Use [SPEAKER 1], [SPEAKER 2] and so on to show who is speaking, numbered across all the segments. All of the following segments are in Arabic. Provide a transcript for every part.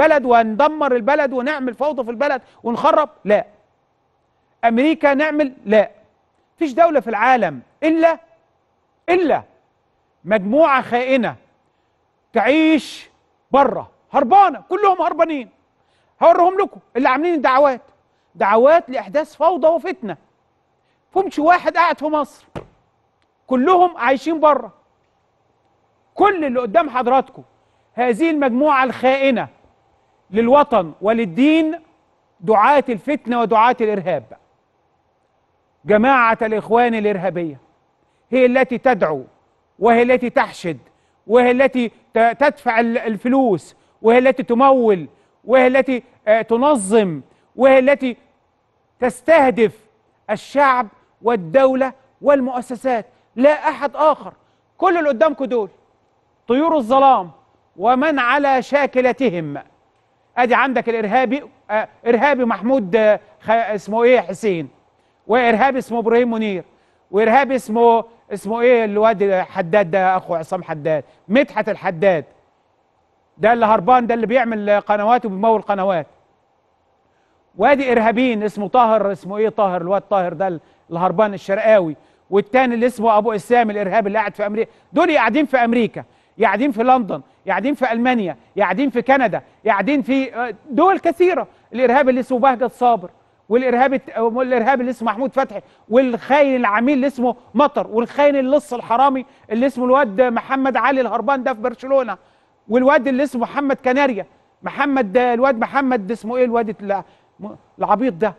[SPEAKER 1] بلد وندمر البلد ونعمل فوضى في البلد ونخرب؟ لا. أمريكا نعمل؟ لا. فيش دولة في العالم إلا إلا مجموعة خائنة تعيش بره هربانة كلهم هربانين. هوريهم لكم اللي عاملين الدعوات. دعوات لأحداث فوضى وفتنة. فهمش واحد قاعد في مصر. كلهم عايشين بره كل اللي قدام حضراتكم. هذه المجموعة الخائنة. للوطن وللدين دعاة الفتنة ودعاة الإرهاب. جماعة الإخوان الإرهابية هي التي تدعو وهي التي تحشد وهي التي تدفع ال- الفلوس وهي التي تمول وهي التي آه، تنظم وهي التي تستهدف الشعب والدولة والمؤسسات. لا أحد آخر. كل اللي قدامكم دول طيور الظلام ومن على شاكلتهم. ادي عندك الارهابي آه ارهابي محمود آه. اسمه إيه حسين وارهابي اسمه إبراهيم منير وارهابي اسمه اسمه إيه الواد حداد ده اخو عصام حداد مدحت الحداد. ده اللي هربان ده اللي بيعمل قنوات وبيمول قنوات. وادي ارهابيين اسمه طاهر اسمه إيه طاهر الواد طاهر ده الهربان الشرقاوي. والتاني اللي اسمه ابو اسلام الارهابي اللي قاعد في أمريكا دول قاعدين في أمريكا. قاعدين في لندن قاعدين في ألمانيا قاعدين في كندا قاعدين في آه، دول كثيرة. الارهابي اللي اسمه بهجت صابر والارهابي الت- والارهابي اللي اسمه محمود فتحي والخاين العميل اللي اسمه مطر والخاين اللص الحرامي اللي اسمه الواد محمد علي الهربان ده في برشلونة والواد اللي اسمه محمد كناريا محمد الواد محمد اسمه إيه؟ الواد العبيط ده.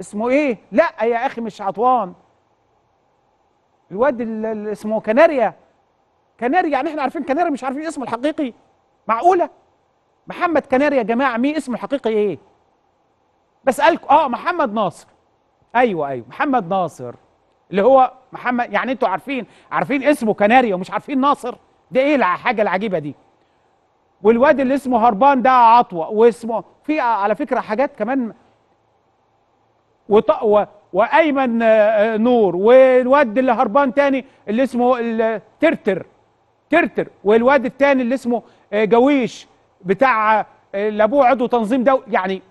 [SPEAKER 1] اسمه إيه؟ لا يا أخي مش عطوان. الواد ال- ال- اسمه كناريا. كناريا يعني إحنا عارفين كناريا مش عارفين اسمه الحقيقي؟ معقولة؟ محمد كناريا يا جماعة مين اسمه الحقيقي؟ إيه؟ بسالكم آه محمد ناصر. أيوه أيوه محمد ناصر. اللي هو محمد يعني أنتوا عارفين عارفين اسمه كناريا ومش عارفين ناصر؟ ده إيه الحاجة العجيبة دي؟ والواد اللي اسمه هربان ده عطوة واسمه في على فكرة حاجات كمان وط... و... وأيمن آه، آه، نور والواد اللي هربان تاني اللي اسمه ال- ترتر والواد التاني اللي اسمه آه، جويش بتاع آه، اللي ابوه عضو تنظيم دولي يعني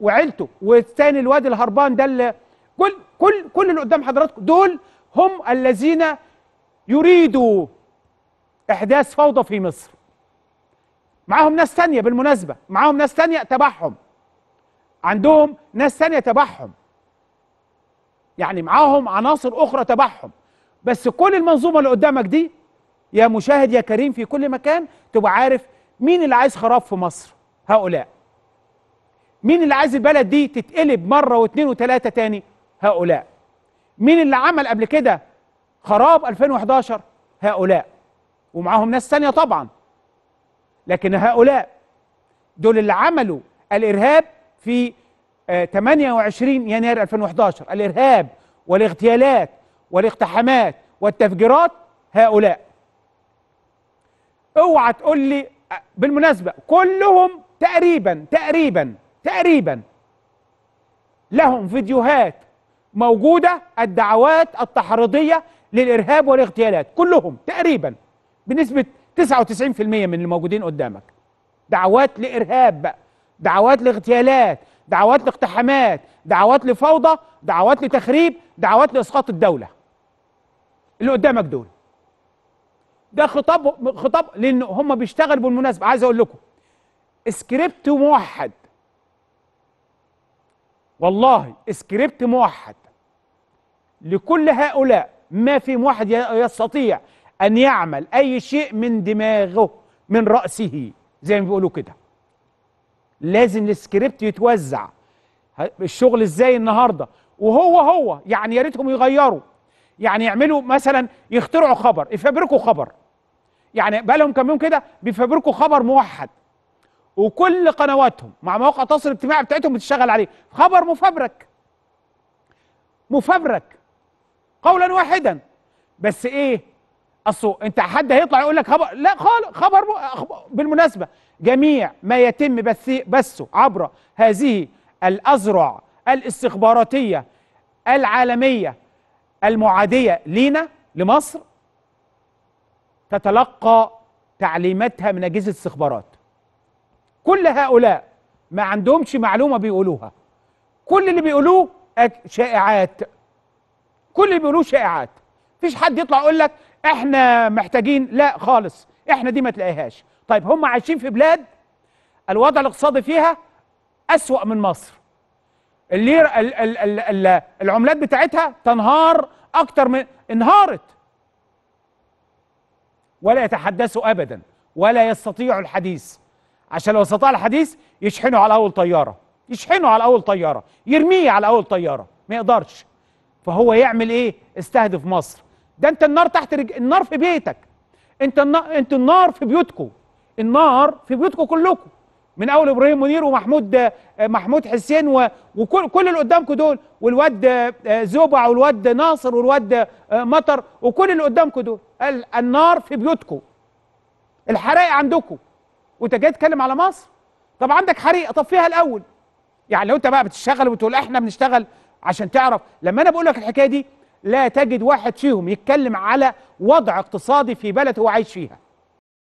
[SPEAKER 1] وعيلته والتاني الواد الهربان ده اللي كل كل كل اللي قدام حضراتكم دول هم الذين يريدوا إحداث فوضى في مصر. معاهم ناس تانية بالمناسبة معاهم ناس تانية تبعهم. عندهم ناس تانية تبعهم. يعني معاهم عناصر أخرى تبعهم. بس كل المنظومة اللي قدامك دي يا مشاهد يا كريم في كل مكان تبقى عارف مين اللي عايز خراب في مصر. هؤلاء. مين اللي عايز البلد دي تتقلب مرة واثنين وثلاثة تاني؟ هؤلاء. مين اللي عمل قبل كده خراب 2011 هؤلاء. ومعاهم ناس تانية طبعا. لكن هؤلاء دول اللي عملوا الإرهاب في آه، 28 يناير 2011 الإرهاب والاغتيالات والاقتحامات والتفجيرات هؤلاء. اوعى تقول لي بالمناسبة كلهم تقريبا تقريبا تقريبا لهم فيديوهات موجودة الدعوات التحريضية للإرهاب والاغتيالات كلهم تقريبا بنسبة 99% من الموجودين قدامك. دعوات لإرهاب دعوات لاغتيالات دعوات لاقتحامات دعوات لفوضى دعوات لتخريب دعوات لإسقاط الدولة. اللي قدامك دول. ده خطاب خطاب لأن هم بيشتغلوا بالمناسبة. عايز أقول لكم سكريبت موحد. والله سكريبت موحد. لكل هؤلاء ما في واحد يستطيع أن يعمل أي شيء من دماغه من رأسه زي ما بيقولوا كده. لازم السكريبت يتوزع. الشغل إزاي النهارده؟ وهو هو يعني يا ريتهم يغيروا. يعني يعملوا مثلا يخترعوا خبر يفبركوا خبر. يعني بقى لهم كام يوم كده بيفبركوا خبر موحد. وكل قنواتهم مع مواقع التواصل الاجتماعي بتاعتهم بتشتغل عليه. خبر مفبرك. مفبرك. قولا واحدا. بس إيه؟ اصله أنت حد هيطلع يقول لك خبر؟ لا خالص خبر بالمناسبة. جميع ما يتم بث بثه عبر هذه الأزرع الاستخباراتية العالمية المعادية لينا لمصر تتلقى تعليماتها من أجهزة استخبارات. كل هؤلاء ما عندهمش معلومة بيقولوها. كل اللي بيقولوه شائعات. كل اللي بيقولوه شائعات. مفيش حد يطلع يقول لك إحنا محتاجين لا خالص. إحنا دي ما تلاقيهاش. طيب هم عايشين في بلاد الوضع الاقتصادي فيها أسوأ من مصر. اللير ال ال ال ال العملات بتاعتها تنهار أكتر من انهارت. ولا يتحدثوا ابدا ولا يستطيعوا الحديث. عشان لو استطاع الحديث يشحنوا على أول طيارة يشحنوا على أول طيارة يرميه على أول طيارة ما يقدرش. فهو يعمل إيه؟ استهدف مصر. ده أنت النار تحت رج... النار في بيتك. أنت النار أنت النار في بيوتكم النار في بيوتكم كلكم من أول إبراهيم منير ومحمود آه، محمود حسين. وكل كل اللي قدامكم دول والواد آه، زوبع والواد ناصر والواد آه، مطر وكل اللي قدامكم دول ال- النار في بيوتكم. الحرائق عندكم. وأنت جاي تتكلم على مصر؟ طب عندك حريقه طب فيها الأول. يعني لو أنت بقى بتشتغل وبتقول إحنا بنشتغل عشان تعرف لما أنا بقول لك الحكاية دي لا تجد واحد فيهم يتكلم على وضع اقتصادي في بلد هو عايش فيها.